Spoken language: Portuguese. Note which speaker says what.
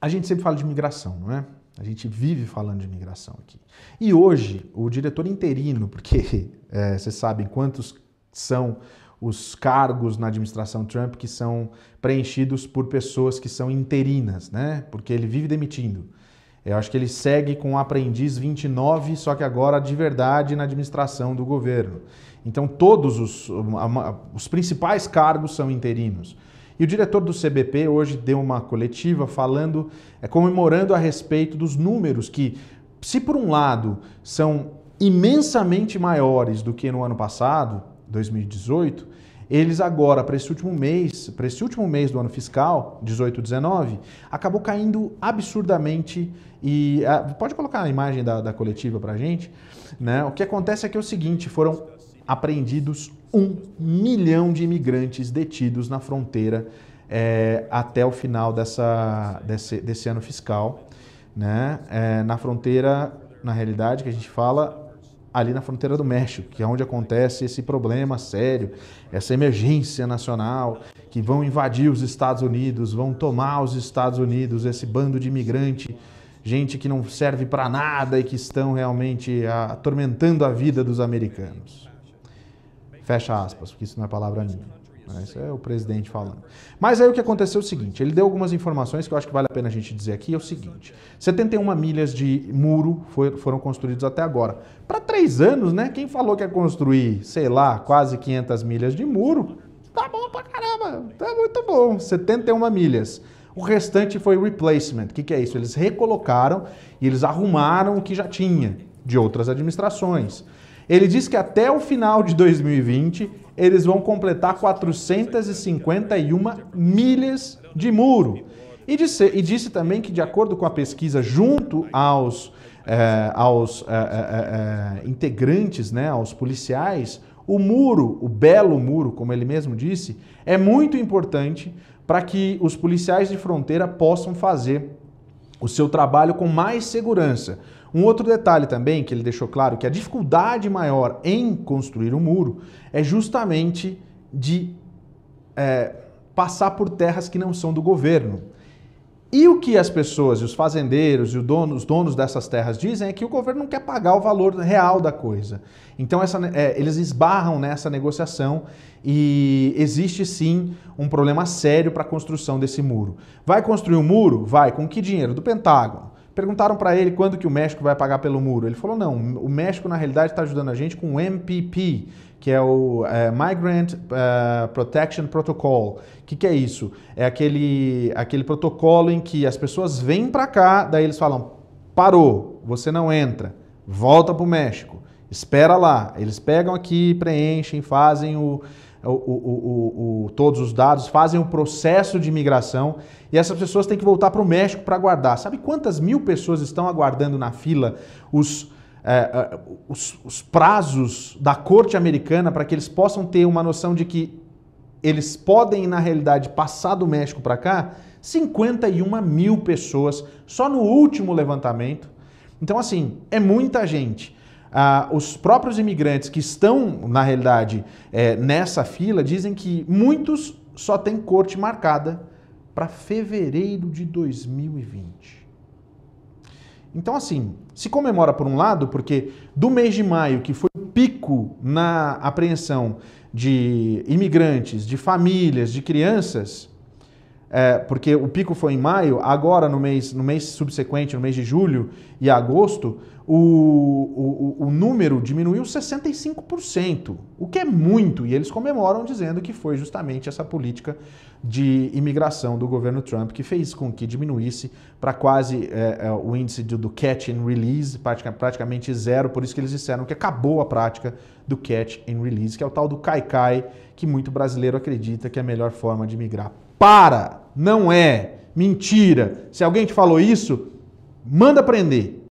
Speaker 1: A gente sempre fala de migração, não é? A gente vive falando de migração aqui. E hoje, o diretor interino, porque é, vocês sabem quantos são os cargos na administração Trump que são preenchidos por pessoas que são interinas, né? Porque ele vive demitindo. Eu acho que ele segue com o aprendiz 29, só que agora de verdade na administração do governo. Então todos os, os principais cargos são interinos. E o diretor do CBP hoje deu uma coletiva falando, é, comemorando a respeito dos números que, se por um lado são imensamente maiores do que no ano passado, 2018, eles agora, para esse último mês, para esse último mês do ano fiscal, 18, 19, acabou caindo absurdamente. E uh, pode colocar a imagem da, da coletiva para a gente. Né? O que acontece é que é o seguinte: foram apreendidos um milhão de imigrantes detidos na fronteira é, até o final dessa, desse, desse ano fiscal. Né? É, na fronteira, na realidade, que a gente fala ali na fronteira do México, que é onde acontece esse problema sério, essa emergência nacional, que vão invadir os Estados Unidos, vão tomar os Estados Unidos, esse bando de imigrante, gente que não serve para nada e que estão realmente atormentando a vida dos americanos. Fecha aspas, porque isso não é palavra minha. Né? Isso é o presidente falando. Mas aí o que aconteceu é o seguinte: ele deu algumas informações que eu acho que vale a pena a gente dizer aqui. É o seguinte: 71 milhas de muro foi, foram construídos até agora. Para três anos, né? Quem falou que ia construir, sei lá, quase 500 milhas de muro? Tá bom pra caramba, tá muito bom. 71 milhas. O restante foi replacement. O que, que é isso? Eles recolocaram e eles arrumaram o que já tinha de outras administrações. Ele diz que até o final de 2020 eles vão completar 451 milhas de muro. E disse, e disse também que, de acordo com a pesquisa, junto aos, é, aos é, é, integrantes, né, aos policiais, o muro, o belo muro, como ele mesmo disse, é muito importante para que os policiais de fronteira possam fazer o seu trabalho com mais segurança. Um outro detalhe também que ele deixou claro que a dificuldade maior em construir um muro é justamente de é, passar por terras que não são do governo. E o que as pessoas, os fazendeiros e os donos dessas terras dizem é que o governo não quer pagar o valor real da coisa. Então essa, é, eles esbarram nessa negociação e existe sim um problema sério para a construção desse muro. Vai construir um muro? Vai. Com que dinheiro? Do Pentágono. Perguntaram para ele quando que o México vai pagar pelo muro. Ele falou: não, o México na realidade está ajudando a gente com o MPP, que é o é, Migrant uh, Protection Protocol. O que, que é isso? É aquele, aquele protocolo em que as pessoas vêm para cá, daí eles falam: parou, você não entra, volta para o México, espera lá. Eles pegam aqui, preenchem, fazem o o, o, o, todos os dados, fazem o processo de imigração e essas pessoas têm que voltar para o México para aguardar. Sabe quantas mil pessoas estão aguardando na fila os, é, é, os, os prazos da corte americana para que eles possam ter uma noção de que eles podem, na realidade, passar do México para cá? 51 mil pessoas só no último levantamento. Então, assim, é muita gente. Ah, os próprios imigrantes que estão, na realidade, é, nessa fila, dizem que muitos só têm corte marcada para fevereiro de 2020. Então, assim, se comemora por um lado, porque do mês de maio, que foi o pico na apreensão de imigrantes, de famílias, de crianças, é, porque o pico foi em maio, agora no mês, no mês subsequente, no mês de julho e agosto, o, o, o número diminuiu 65%, o que é muito, e eles comemoram dizendo que foi justamente essa política de imigração do governo Trump que fez com que diminuísse para quase é, é, o índice do, do, catch and release, praticamente zero, por isso que eles disseram que acabou a prática do catch and release, que é o tal do cai-cai, que muito brasileiro acredita que é a melhor forma de migrar. Para! Não é! Mentira! Se alguém te falou isso, manda prender